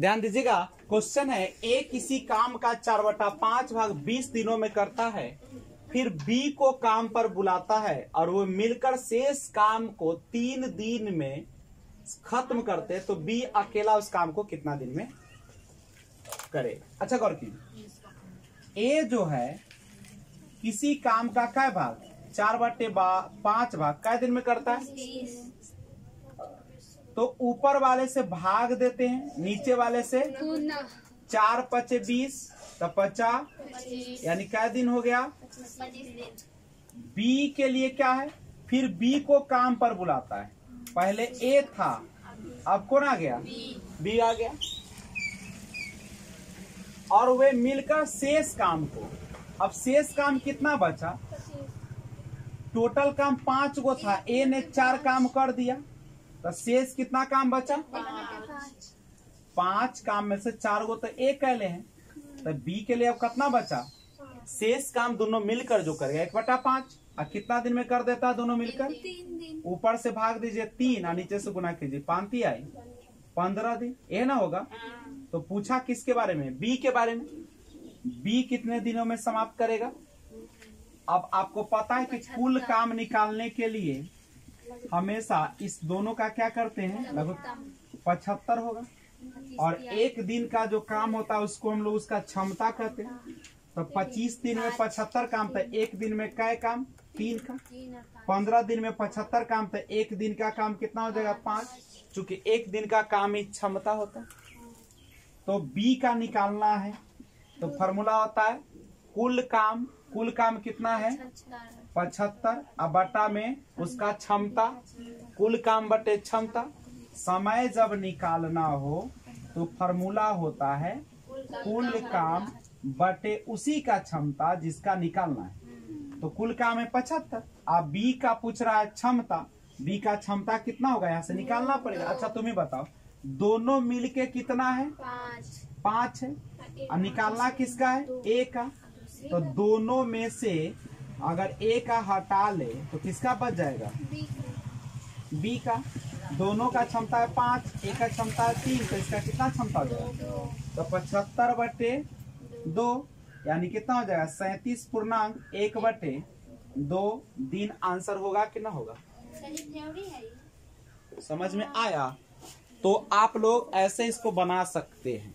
ध्यान दीजिएगा क्वेश्चन है ए किसी काम का चार बटा पाँच भाग बीस दिनों में करता है, फिर बी को काम पर बुलाता है, और वो मिलकर शेष काम को तीन दिन में खत्म करते तो बी अकेला उस काम को कितना दिन में करे अच्छा गौर कीजिए ए जो है, किसी काम का क्या भाग? चार बटे बा, पाँच भाग क्या दिन में करता है? तो ऊपर वाले से भाग देते हैं नीचे वाले से चार पचे बीस तो पचा। यानी क्या दिन हो गया? बी के लिए क्या है? फिर बी को काम पर बुलाता है। पहले ए था अब कौन आ गया? बी। आ गया। और वे मिलकर शेष काम को अब शेष काम कितना बचा? टोटल काम पाँच गो था ए ने चार काम कर दिया। तो शेष कितना काम बचा? पाँच। काम में से चार गो तो ए कहले हैं। तो बी के लिए अब कितना बचा? शेष काम दोनों मिलकर जो करेगा एक बटा पाँच। और कितना दिन में कर देता है दोनों मिलकर? ऊपर से भाग दीजिए तीन और नीचे से गुना कीजिए। पांती आई। पंद्रह दिन। ये ना होगा? तो पूछा किसके बारे में? बी के बारे में। बी कितने दिनों में समाप्त करेगा? अब आपको पता है कि कुल काम निकालने के लिए हमेशा इस दोनों का क्या करते हैं? लगभग पचहत्तर होगा। और एक दिन का जो काम होता है, उसको हम लोग उसका क्षमता कहते हैं। तो पच्चीस दिन में पचहत्तर काम तो एक दिन में कै काम? तीन का। पंद्रह दिन में पचहत्तर काम तो एक दिन का काम कितना हो जाएगा? पाँच। चूँकि एक दिन का काम ही क्षमता होता है। तो बी का निकालना है। तो फॉर्मूला होता है कुल काम कुल काम कितना है? पचहत्तर। अब बटा में उसका क्षमता कुल काम बटे क्षमता। समय जब निकालना हो तो फॉर्मूला होता है कुल काम बटे उसी का क्षमता जिसका निकालना है। तो कुल काम है पचहत्तर। अब बी का पूछ रहा है क्षमता। बी का क्षमता कितना होगा? यहाँ से निकालना पड़ेगा। अच्छा तुम ही बताओ। दोनों मिलके कितना है? पाँच। पाँच है। और निकालना किसका है? ए का। तो दोनों में से अगर ए का हटा ले तो किसका बच जाएगा? बी का। दोनों का क्षमता है पाँच ए का क्षमता है तीन तो इसका कितना क्षमता हो जाएगा? तो पचहत्तर बटे दो यानी कितना हो जाएगा? सैतीस पूर्णांक एक बटे दो। दिन आंसर होगा कि ना होगा? समझ में आया? तो आप लोग ऐसे इसको बना सकते हैं।